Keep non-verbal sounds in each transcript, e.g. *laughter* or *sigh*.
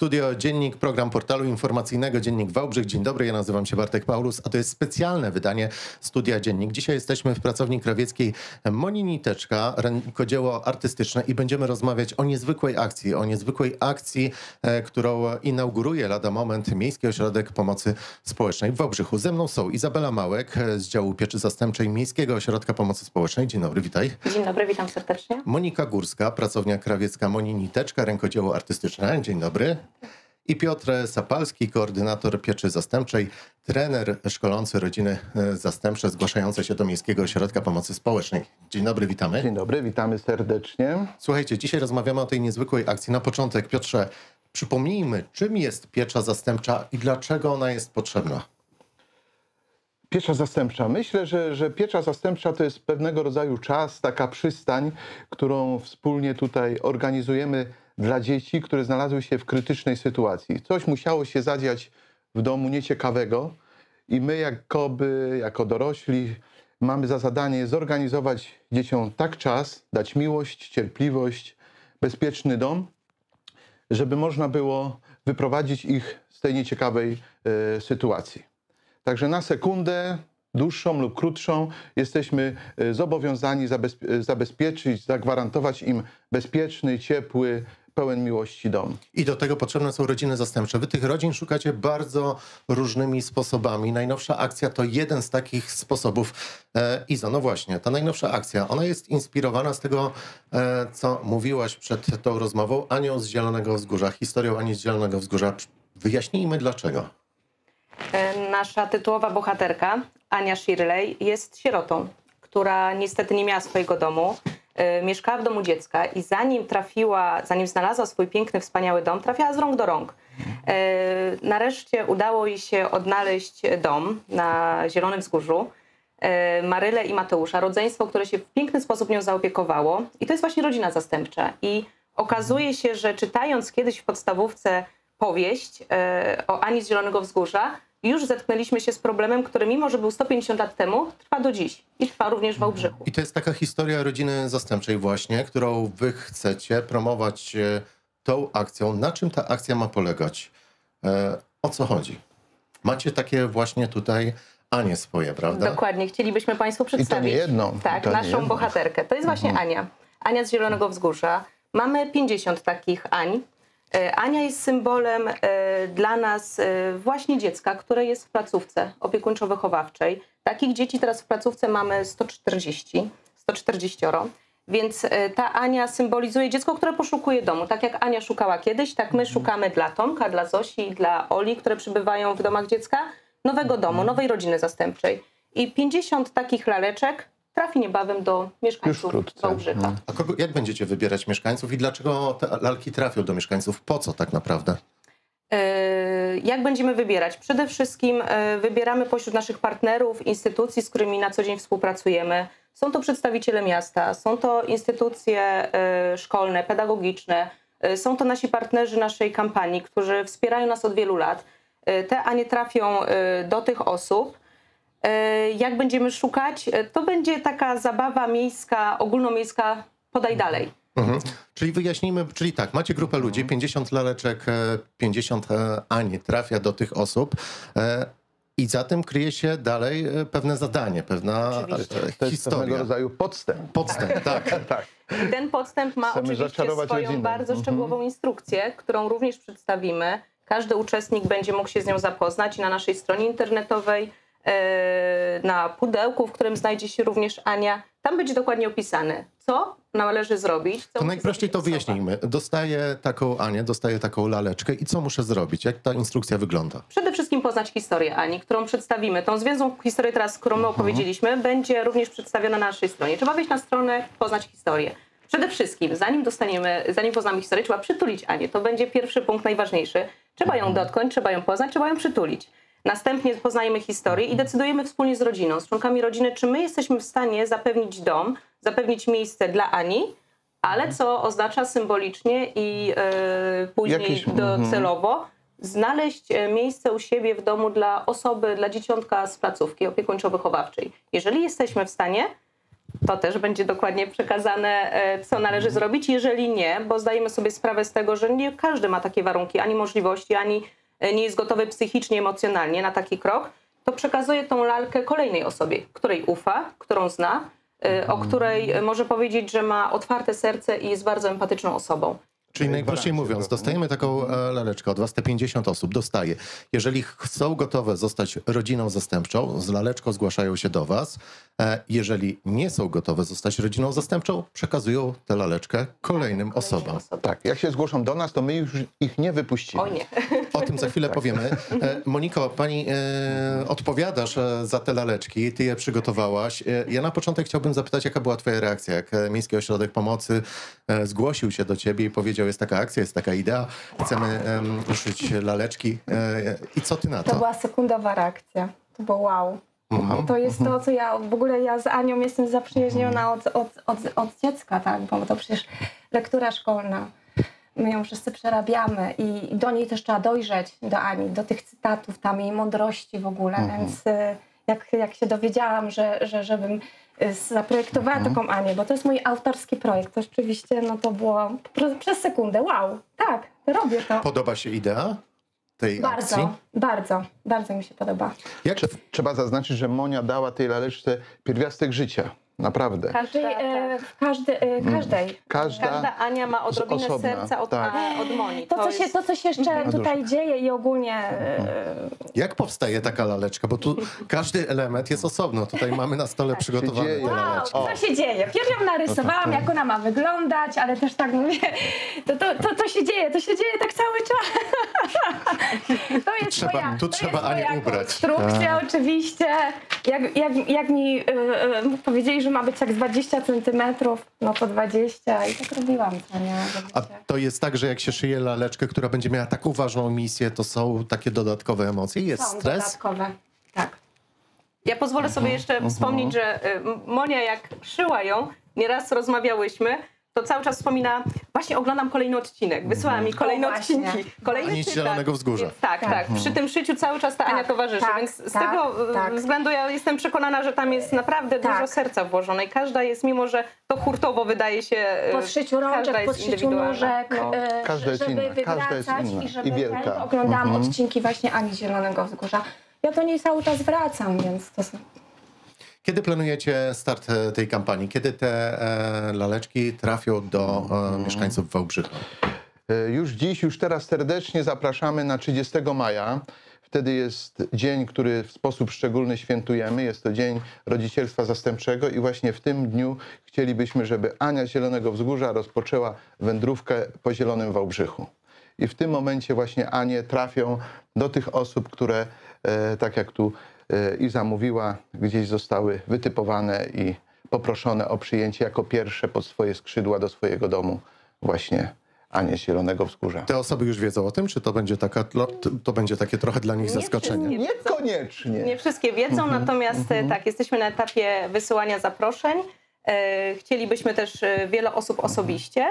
Studio Dziennik, program portalu informacyjnego Dziennik Wałbrzych. Dzień dobry, ja nazywam się Bartek Paulus, a to jest specjalne wydanie Studia Dziennik. Dzisiaj jesteśmy w pracowni krawieckiej Moni Niteczka, rękodzieło artystyczne i będziemy rozmawiać o niezwykłej akcji, o niezwykłej akcji, e, którą inauguruje lada moment Miejski Ośrodek Pomocy Społecznej w Wałbrzychu. Ze mną są Izabela Małek z działu pieczy zastępczej Miejskiego Ośrodka Pomocy Społecznej. Dzień dobry, witaj. Dzień dobry, witam serdecznie. Monika Górska, pracownia krawiecka Moni Niteczka, rękodzieło artystyczne. Dzień dobry. I Piotr Sapalski, koordynator pieczy zastępczej, trener szkolący rodziny e, zastępcze zgłaszające się do Miejskiego Ośrodka Pomocy Społecznej. Dzień dobry, witamy. Dzień dobry, witamy serdecznie. Słuchajcie, dzisiaj rozmawiamy o tej niezwykłej akcji. Na początek, Piotrze, przypomnijmy, czym jest piecza zastępcza i dlaczego ona jest potrzebna? Piecza zastępcza. Myślę, że, że piecza zastępcza to jest pewnego rodzaju czas, taka przystań, którą wspólnie tutaj organizujemy dla dzieci, które znalazły się w krytycznej sytuacji. Coś musiało się zadziać w domu nieciekawego i my jakoby, jako dorośli mamy za zadanie zorganizować dzieciom tak czas, dać miłość, cierpliwość, bezpieczny dom, żeby można było wyprowadzić ich z tej nieciekawej e, sytuacji. Także na sekundę, dłuższą lub krótszą, jesteśmy e, zobowiązani zabezpie zabezpieczyć, zagwarantować im bezpieczny, ciepły, pełen miłości dom. I do tego potrzebne są rodziny zastępcze. Wy tych rodzin szukacie bardzo różnymi sposobami. Najnowsza akcja to jeden z takich sposobów. E, Iza, no właśnie, ta najnowsza akcja, ona jest inspirowana z tego, e, co mówiłaś przed tą rozmową, Anią z Zielonego Wzgórza, historią Ani z Zielonego Wzgórza. Wyjaśnijmy dlaczego. E, nasza tytułowa bohaterka, Ania Shirley, jest sierotą, która niestety nie miała swojego domu. E, mieszkała w domu dziecka i zanim trafiła, zanim znalazła swój piękny, wspaniały dom, trafiała z rąk do rąk. E, nareszcie udało jej się odnaleźć dom na Zielonym Wzgórzu. Marylę i Mateusza, rodzeństwo, które się w piękny sposób nią zaopiekowało. I to jest właśnie rodzina zastępcza. I okazuje się, że czytając kiedyś w podstawówce powieść o Ani z Zielonego Wzgórza, już zetknęliśmy się z problemem, który mimo, że był 150 lat temu, trwa do dziś i trwa również w Wałbrzychu. I to jest taka historia rodziny zastępczej właśnie, którą wy chcecie promować e, tą akcją. Na czym ta akcja ma polegać? E, o co chodzi? Macie takie właśnie tutaj Anię swoje, prawda? Dokładnie. Chcielibyśmy Państwu przedstawić I to nie jedną. Tak, naszą bohaterkę. To jest właśnie mhm. Ania. Ania z Zielonego Wzgórza. Mamy 50 takich Ań. E, Ania jest symbolem dla nas e, właśnie dziecka, które jest w placówce opiekuńczo-wychowawczej. Takich dzieci teraz w placówce mamy 140, 140. Więc ta Ania symbolizuje dziecko, które poszukuje domu. Tak jak Ania szukała kiedyś, tak my szukamy dla Tomka, dla Zosi i dla Oli, które przybywają w domach dziecka, nowego domu, nowej rodziny zastępczej. I 50 takich laleczek trafi niebawem do mieszkańców Wałbrzycha. Mhm. A kogo, jak będziecie wybierać mieszkańców i dlaczego te lalki trafią do mieszkańców? Po co tak naprawdę? E, jak będziemy wybierać? Przede wszystkim e, wybieramy pośród naszych partnerów, instytucji, z którymi na co dzień współpracujemy. Są to przedstawiciele miasta, są to instytucje e, szkolne, pedagogiczne, są to nasi partnerzy naszej kampanii, którzy wspierają nas od wielu lat. Te Anie trafią do tych osób jak będziemy szukać, to będzie taka zabawa miejska, ogólnomiejska, podaj dalej. Mhm. Czyli wyjaśnijmy, czyli tak, macie grupę ludzi, 50 laleczek, 50 e, Ani trafia do tych osób. I za tym kryje się dalej pewne zadanie, pewna Oczywiście. To jest historia. pewnego rodzaju podstęp. Podstęp, *laughs* tak. tak. I ten podstęp ma Chcemy oczywiście swoją rodzinę. bardzo mhm. szczegółową instrukcję, którą również przedstawimy. Każdy uczestnik będzie mógł się z nią zapoznać na naszej stronie internetowej E, na pudełku, w którym znajdzie się również Ania. Tam będzie dokładnie opisane, co należy zrobić. to najprościej to wyjaśnijmy. Dostaję taką Anię, dostaję taką laleczkę i co muszę zrobić? Jak ta instrukcja wygląda? Przede wszystkim poznać historię Ani, którą przedstawimy. Tą zwięzłą historię teraz, którą my mhm. opowiedzieliśmy, będzie również przedstawiona na naszej stronie. Trzeba wejść na stronę, poznać historię. Przede wszystkim, zanim dostaniemy, zanim poznamy historię, trzeba przytulić Anię. To będzie pierwszy punkt najważniejszy. Trzeba ją mhm. dotknąć, trzeba ją poznać, trzeba ją przytulić. Następnie poznajemy historię i decydujemy wspólnie z rodziną, z członkami rodziny, czy my jesteśmy w stanie zapewnić dom, zapewnić miejsce dla Ani, ale co oznacza symbolicznie i yy, później Jakieś, docelowo mm. znaleźć e, miejsce u siebie w domu dla osoby, dla dzieciątka z placówki opiekuńczo-wychowawczej. Jeżeli jesteśmy w stanie, to też będzie dokładnie przekazane, e, co należy zrobić. Jeżeli nie, bo zdajemy sobie sprawę z tego, że nie każdy ma takie warunki, ani możliwości, ani e, nie jest gotowy psychicznie, emocjonalnie na taki krok, to przekazuje tą lalkę kolejnej osobie, której ufa, którą zna, e, o której e, może powiedzieć, że ma otwarte serce i jest bardzo empatyczną osobą. Czyli najprościej mówiąc, dostajemy taką e, laleczkę od was, te 50 osób dostaje. Jeżeli są gotowe zostać rodziną zastępczą, z laleczką zgłaszają się do was. E, Jeżeli nie są gotowe zostać rodziną zastępczą, przekazują tę laleczkę kolejnym osobom. Tak, jak się zgłoszą do nas, to my już ich nie wypuścimy. O nie. O tym za chwilę powiemy. E, Moniko, pani e, odpowiadasz e, za te laleczki, ty je przygotowałaś. E, ja na początek chciałbym zapytać, jaka była twoja reakcja, jak Miejski Ośrodek Pomocy zgłosił się do ciebie i powiedział, jest taka akcja, jest taka idea, chcemy em, szyć laleczki. I co ty na To to? była sekundowa reakcja. To było wow. Mhm. To jest to, co ja w ogóle ja z Anią jestem zaprzyjaźniona od, od, od, od dziecka, tak? Bo to przecież lektura szkolna. My ją wszyscy przerabiamy i do niej też trzeba dojrzeć, do Ani, do tych cytatów, tam jej mądrości w ogóle, więc y, jak, jak się dowiedziałam, że, że żebym y, zaprojektowała taką Anię, bo to jest mój autorski projekt, to rzeczywiście no to było przez sekundę, wow, tak, robię to. Podoba się idea tej Bardzo, akcji? bardzo, bardzo mi się podoba. Jak, Trze- Trzeba zaznaczyć, że Monia dała tej laleczce pierwiastek życia. Naprawdę. Każdej, Tak, e, w każdy, e, każdej. Każda, Każda Ania ma odrobinę osobna, serca od, tak. a, od Moni. To, co się, jest- to, co się jeszcze No tutaj dzieje i ogólnie e, jak powstaje taka laleczka? Bo tu każdy element jest osobno. Tutaj mamy na stole przygotowane dzieje. te wow, laleczki. co się dzieje? Pierw ją narysowałam, jak ona ma wyglądać, ale też tak mówię, to, to, to, to się dzieje, to się dzieje tak cały czas. *laughs* To jest trzeba- moja, tu to trzeba Anię ubrać. konstrukcja oczywiście. Jak, jak, jak mi e, e, powiedzieli, że ma być jak z 20 centymetrów, no to 20 i tak robiłam to, nie? A to jest tak, że jak się szyje laleczkę, która będzie miała taką ważną misję, to są takie dodatkowe emocje? Jest Są stres? dodatkowe, tak. Ja pozwolę sobie jeszcze wspomnieć, że y, Monia jak szyła ją, nieraz rozmawiałyśmy, to cały czas wspomina, właśnie oglądam kolejny odcinek, wysyłała mi kolejne O, odcinki. Kolejny Ani. Zielonego Wzgórza. Tak, tak, Tak. Przy tym szyciu cały czas ta Tak, Ania towarzyszy, tak, więc z tak, tego y, tak. względu ja jestem przekonana, że tam jest naprawdę Tak. dużo serca włożone i każda jest, mimo że to hurtowo wydaje się... y, Po szyciu każda rączek, jest po szyciu indywidualna. nóżek, No. e, Każda jest żeby inna, każda jest wywracać inna i żeby i wielka. ten- oglądałam Mhm. odcinki właśnie Ani Zielonego Wzgórza. Ja do niej cały czas wracam, więc to są... Kiedy planujecie start e, tej kampanii? Kiedy te e, laleczki trafią do e, mieszkańców Wałbrzycha? Już dziś, już teraz serdecznie zapraszamy na 30 maja. Wtedy jest dzień, który w sposób szczególny świętujemy. Jest to Dzień Rodzicielstwa Zastępczego i właśnie w tym dniu chcielibyśmy, żeby Ania Zielonego Wzgórza rozpoczęła wędrówkę po Zielonym Wałbrzychu. I w tym momencie właśnie Anie trafią do tych osób, które, e, tak jak tu e, Iza mówiła, gdzieś zostały wytypowane i poproszone o przyjęcie jako pierwsze pod swoje skrzydła do swojego domu właśnie Anie z Zielonego Wzgórza. Te osoby już wiedzą o tym, czy to będzie, taka, to będzie takie trochę dla nich Nie zaskoczenie? Niekoniecznie. Nie wszystkie wiedzą, natomiast e, tak, jesteśmy na etapie wysyłania zaproszeń. E, Chcielibyśmy też wiele osób osobiście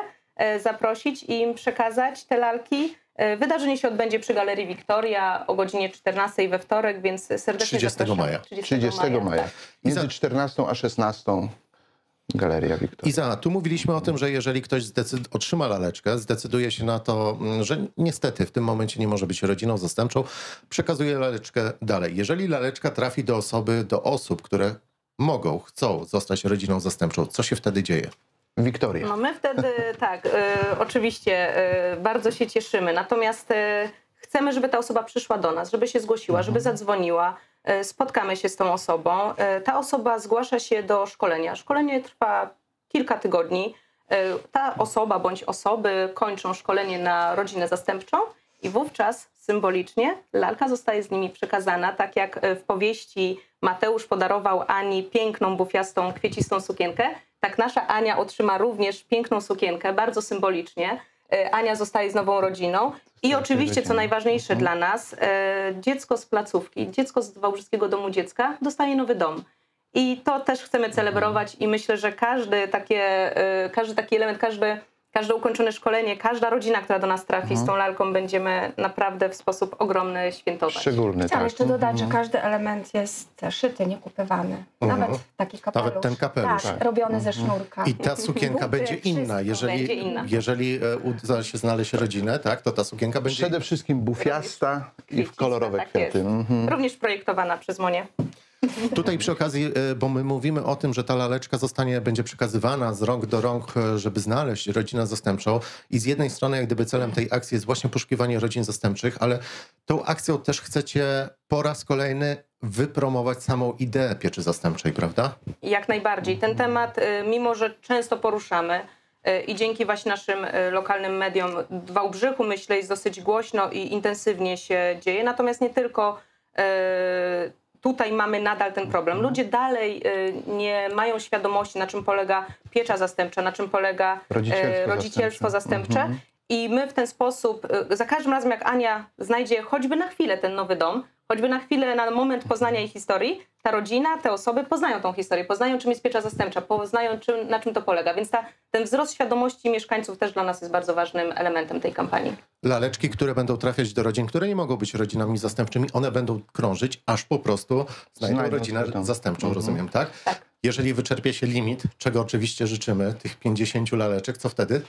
zaprosić i im przekazać te lalki. E, Wydarzenie się odbędzie przy Galerii Wiktoria o godzinie 14 we wtorek, więc serdecznie 30 zapraszamy. maja. 30 maja. tak. Między Iza- 14 a 16 Galeria Wiktoria. Iza, tu mówiliśmy o tym, że jeżeli ktoś zdecyd- otrzyma laleczkę, zdecyduje się na to, mm, że niestety w tym momencie nie może być rodziną zastępczą, przekazuje laleczkę dalej. Jeżeli laleczka trafi do osoby, do osób, które mogą, chcą zostać rodziną zastępczą, co się wtedy dzieje? Wiktoria. No my wtedy *laughs* tak, y, oczywiście y, bardzo się cieszymy. Natomiast y, chcemy, żeby ta osoba przyszła do nas, żeby się zgłosiła, żeby zadzwoniła. y, Spotkamy się z tą osobą. Y, Ta osoba zgłasza się do szkolenia. Szkolenie trwa kilka tygodni. Y, Ta osoba bądź osoby kończą szkolenie na rodzinę zastępczą i wówczas symbolicznie lalka zostaje z nimi przekazana, tak jak y, w powieści Mateusz podarował Ani piękną, bufiastą, kwiecistą sukienkę, tak nasza Ania otrzyma również piękną sukienkę, bardzo symbolicznie. Y, Ania zostaje z nową rodziną. I oczywiście, co najważniejsze dla nas, y, dziecko z placówki, dziecko z Wałbrzyskiego Domu Dziecka dostaje nowy dom. I to też chcemy celebrować i myślę, że każdy, takie, każdy taki element, każdy każde ukończone szkolenie, każda rodzina, która do nas trafi z tą lalką, będziemy naprawdę w sposób ogromny świętować. Szczególny, Chciałam tak. jeszcze dodać, że każdy element jest szyty, nie kupywany. Nawet taki kapelusz. Nawet ten kapelusz. Tak, robiony ze sznurka. I ta sukienka Buty, będzie inna. Jeżeli, Będzie inna. jeżeli e, uda się znaleźć rodzinę, tak, to ta sukienka będzie Przede wszystkim bufiasta i w Kwiecista, kolorowe tak kwiaty. Mhm. Również projektowana przez Monię. Tutaj przy okazji, e, bo my mówimy o tym, że ta laleczka zostanie, będzie przekazywana z rąk do rąk, e, żeby znaleźć rodzinę zastępczą. I z jednej strony, jak gdyby celem tej akcji jest właśnie poszukiwanie rodzin zastępczych, ale tą akcją też chcecie po raz kolejny wypromować samą ideę pieczy zastępczej, prawda? Jak najbardziej. Ten temat, y, mimo że często poruszamy i dzięki właśnie naszym lokalnym mediom w Wałbrzychu, myślę, jest dosyć głośno i intensywnie się dzieje. Natomiast nie tylko tutaj mamy nadal ten problem. Ludzie dalej y, nie mają świadomości, na czym polega piecza zastępcza, na czym polega Rodzicielstwo rodzicielstwo zastępcze. zastępcze. I my w ten sposób, y, za każdym razem jak Ania znajdzie choćby na chwilę ten nowy dom, choćby na chwilę, na moment poznania jej historii, ta rodzina, te osoby poznają tą historię, poznają czym jest piecza zastępcza, poznają czym, na czym to polega. Więc ta, ten wzrost świadomości mieszkańców też dla nas jest bardzo ważnym elementem tej kampanii. Laleczki, które będą trafiać do rodzin, które nie mogą być rodzinami zastępczymi, one będą krążyć, aż po prostu znajdą Znajdą rodzinę zastępczą, Mhm. rozumiem, tak? Tak. Jeżeli wyczerpie się limit, czego oczywiście życzymy, tych 50 laleczek, co wtedy?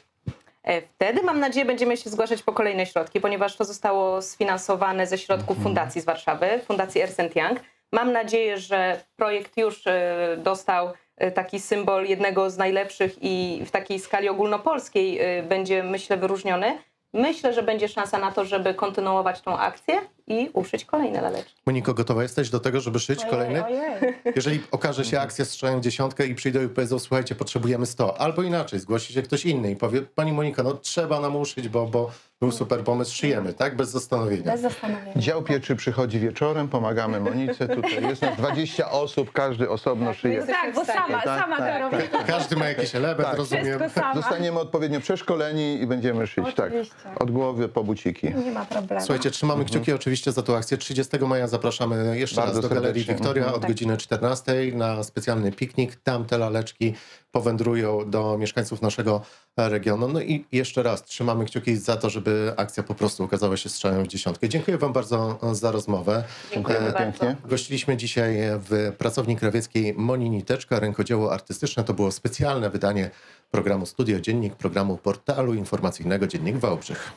E, Wtedy mam nadzieję będziemy się zgłaszać po kolejne środki, ponieważ to zostało sfinansowane ze środków fundacji z Warszawy, Fundacji Ernst Young. Mam nadzieję, że projekt już e, dostał e, taki symbol jednego z najlepszych i w takiej skali ogólnopolskiej będzie, myślę, wyróżniony. Myślę, że będzie szansa na to, żeby kontynuować tą akcję i uszyć kolejne laleczki. Moniko, gotowa jesteś do tego, żeby szyć kolejny? Ojej, ojej. Jeżeli okaże się akcja strzelają dziesiątkę i przyjdą i powiedzą, słuchajcie, potrzebujemy 100, albo inaczej, zgłosi się ktoś inny i powie, pani Monika, no trzeba nam uszyć, bo, bo był super pomysł, szyjemy, tak? Bez zastanowienia. Bez zastanowienia. Dział pieczy przychodzi wieczorem, pomagamy Monice. Tutaj jest nas 20 osób, każdy osobno szyje. Tak, bo sama, Tak, sama tak, to robię. Każdy ma jakiś element, Tak. rozumiem. Wszystko sama. Zostaniemy odpowiednio przeszkoleni i będziemy szyć. Tak, Oczywiście. od głowy po buciki. Nie ma problemu. Słuchajcie, trzymamy kciuki oczywiście za tą akcję. 30 maja zapraszamy jeszcze Bardzo raz do Galerii serdecznie. Wiktoria Mhm. od Tak. godziny 14 na specjalny piknik. Tam te laleczki powędrują do mieszkańców naszego regionu. No i jeszcze raz trzymamy kciuki za to, żeby akcja po prostu ukazała się strzałem w dziesiątkę. Dziękuję wam bardzo za rozmowę. Dziękujemy bardzo. pięknie. Gościliśmy dzisiaj w pracowni krawieckiej Moni Niteczka, rękodzieło artystyczne. To było specjalne wydanie programu Studio Dziennik, programu portalu informacyjnego Dziennik Wałbrzych.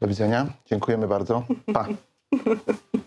Do widzenia. Dziękujemy bardzo. Pa. *laughs*